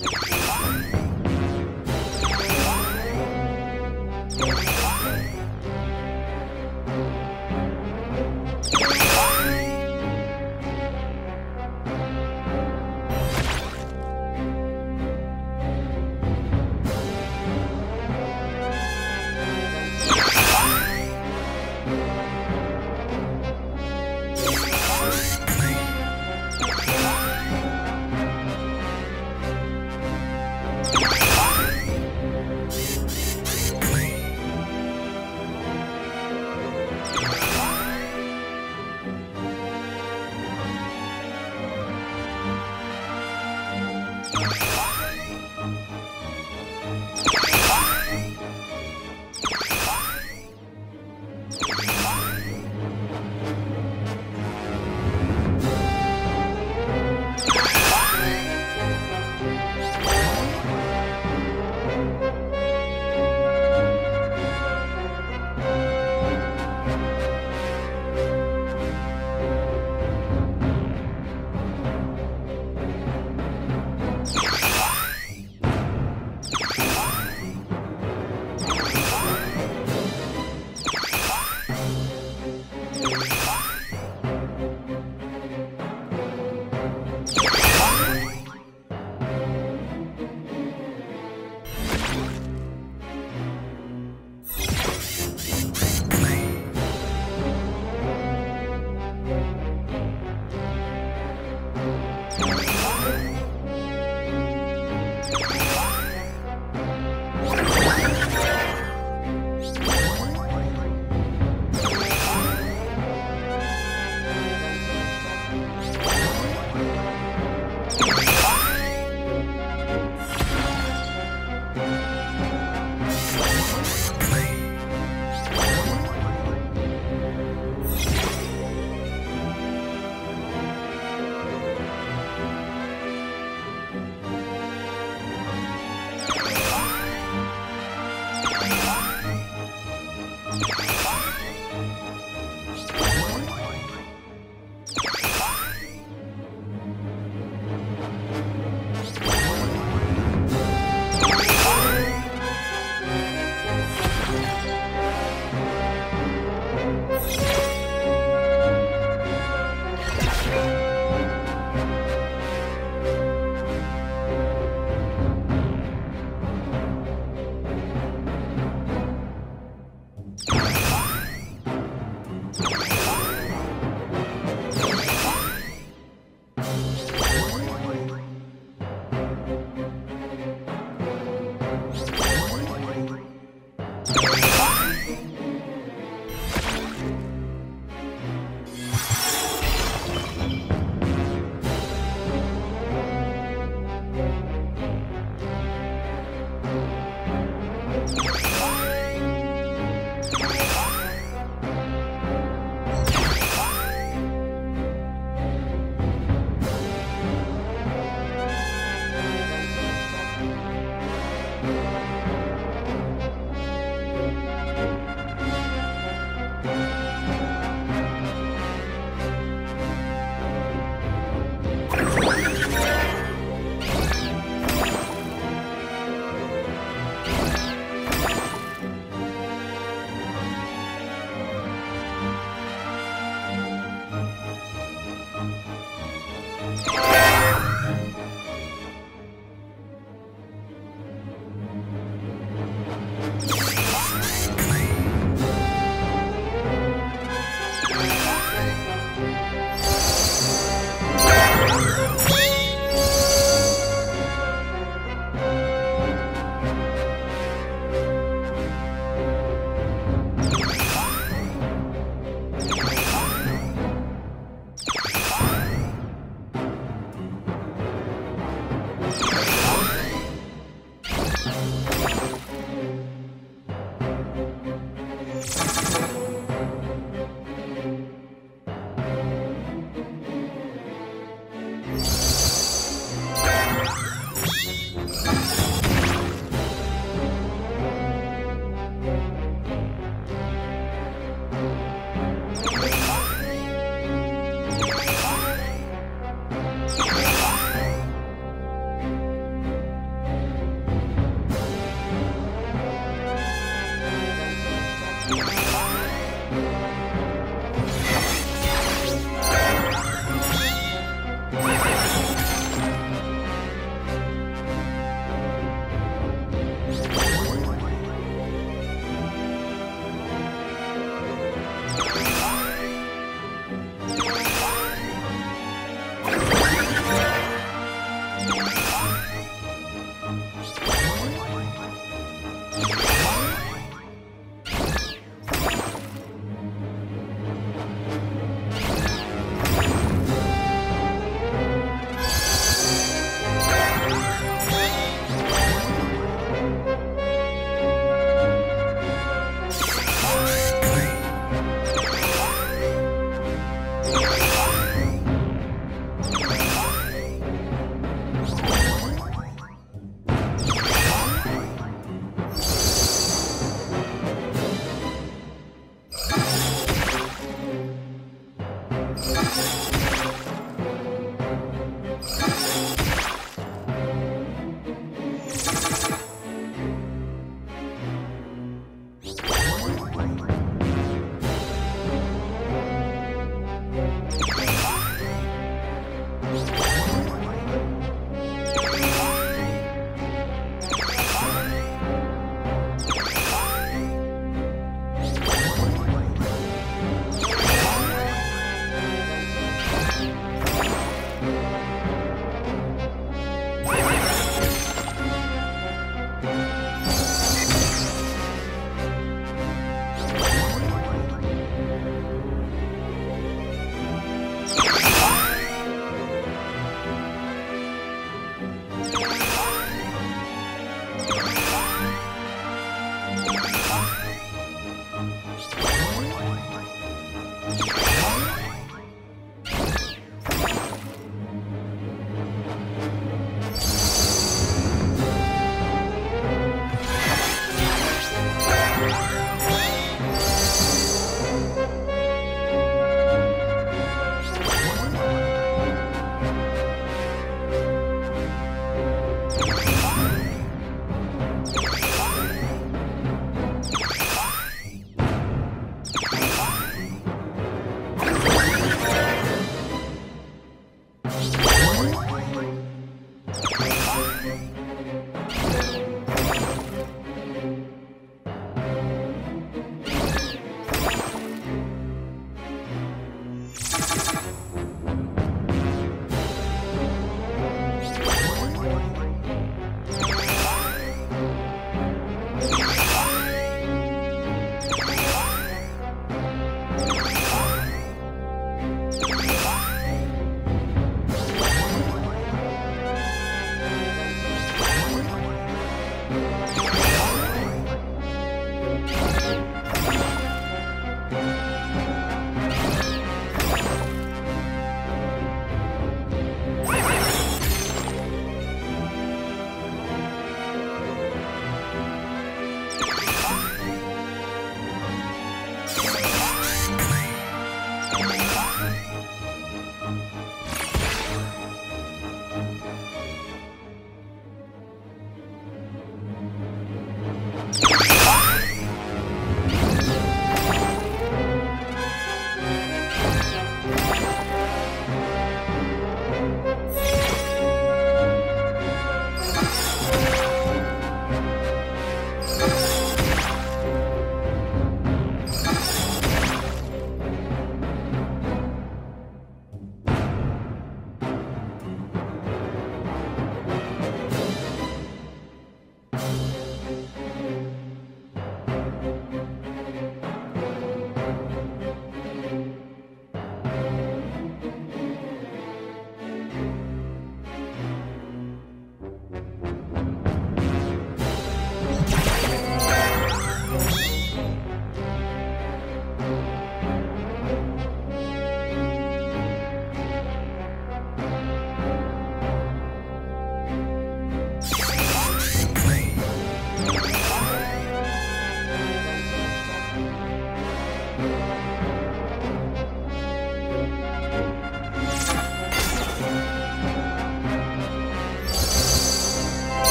you. Yeah. Bye. Bye.